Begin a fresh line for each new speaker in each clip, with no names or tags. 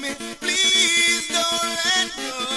me. Please don't let go.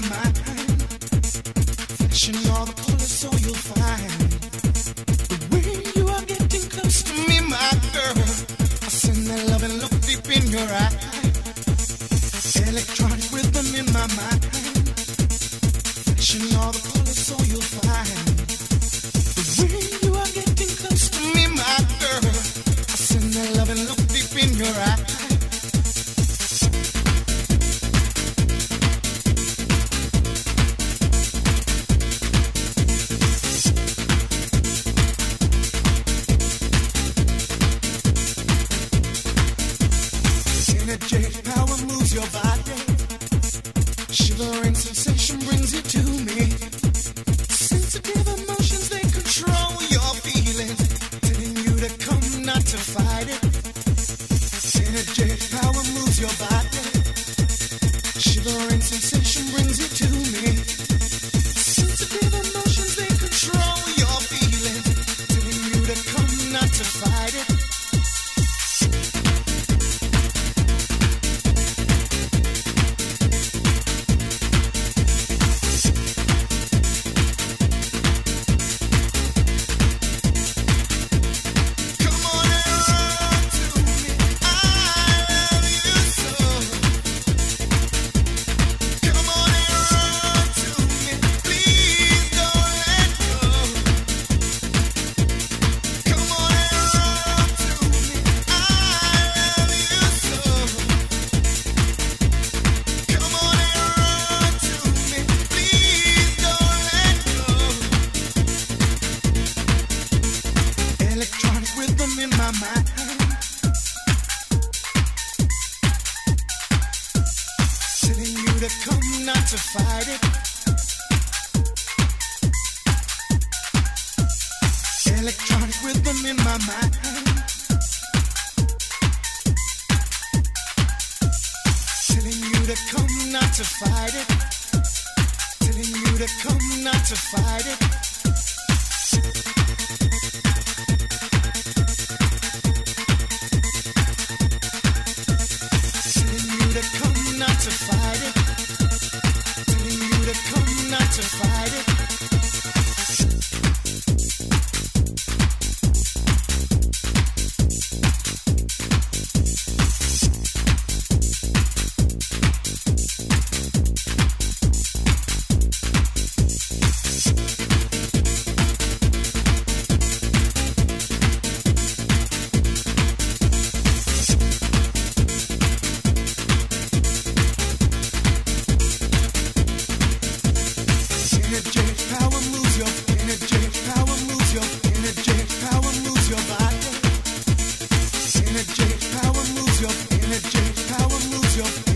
my mind, all the moves your body. Shivering sensation brings you to me. Sensitive emotions, they control your feelings. Telling you to come, not to fight it. Power moves your body. Shivering sensation brings you to me. Sensitive emotions, they control your feelings. Telling you to come, not to fight it. My you to come, not to fight it. Electronic rhythm in my mind. Telling you to come, not to fight it. Telling you to come, not to fight it. not to fight it. Telling you to come not to fight it. your